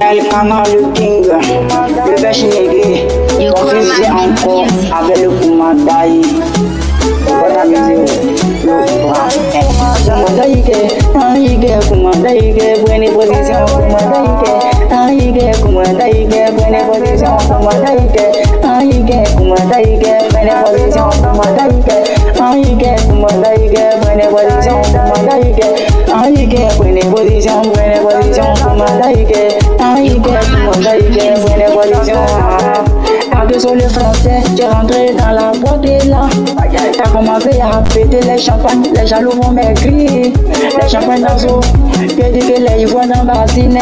L-Kana le confusé command me encore avec le aïke, bonne position, bonne position, sur le français, j'ai rentré dans la boîte et là, t'as commencé à péter les champagnes, les jaloux vont maigrir, les champagnes dans l'eau, j'ai dit que les ivoires dans bassine,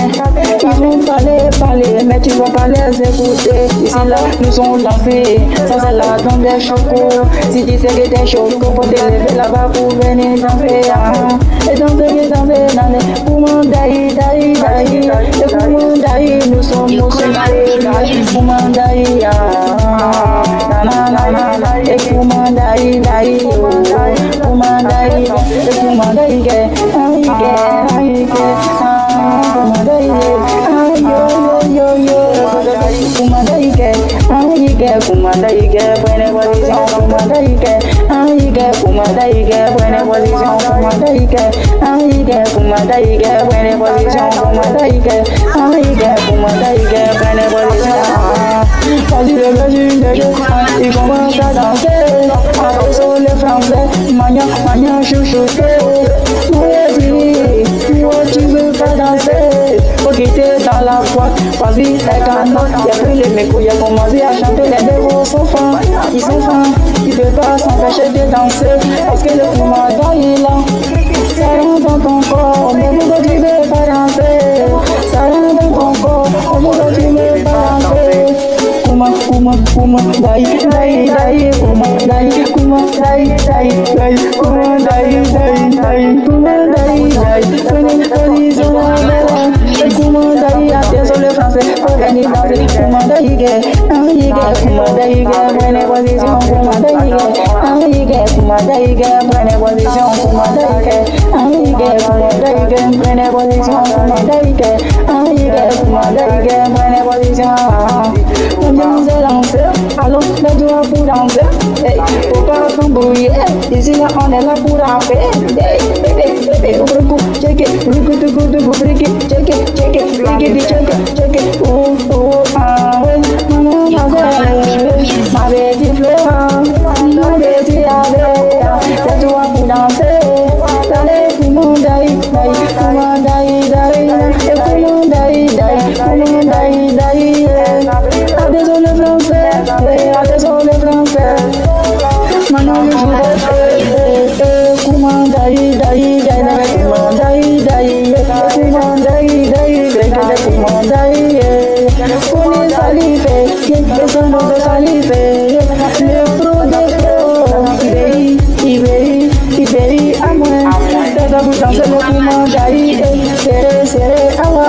ils vont parler, parler, mais tu vas pas les écouter, ici là, nous sommes lancés, ça c'est la danse des chocos, si tu sais que t'es choco, faut te lever là-bas pour venir danser, eh, ah, buena posición, Koumandaï, ge, ai, ge, Koumandaï, ge, buena posición, boîte, vas-y Y'a les mecs, y'a commencé à chanter Les dévots sont fins, ils Ils pas s'empêcher de danser Parce que le commandant il est là Ça rentre dans ton corps, mais pourquoi tu veux pas danser Ça rentre dans ton corps, mais pourquoi tu veux pas danser Kuma, kuma, kuma, dai, dai, dai, kuma, dai, kuma, dai, dai, dai, kuma, dai, dai, dai, kuma, dai, dai, venez, français, faut venir danser, kuma, dai, ge, aïe, ge, kuma, dai, ge, prenez position, kuma, dai, ge, aïe, ge, kuma, dai, ge, prenez position, kuma, dai, ge, aïe, ge, kuma, dai, ge, prenez position, kuma, dai, ge, aïe, ge, kuma, dai, ge, prenez position, on vient de lancer, allons les doigts pour danser. Hey, faut pas ici là on est là pour rapper. Bébé, check it, break it, check it, check it, break it, check it, check it. Oh, oh, awa.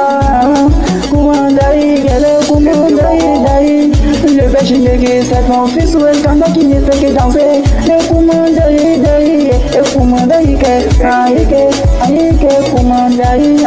Comment daï, gale, comment daï, daï. Le bêche qui c'est mon fils ou le canard qui ne fait que danser. Le comment daï, daï, et comment daï, que, aïe, que, aïe, que, comment daï,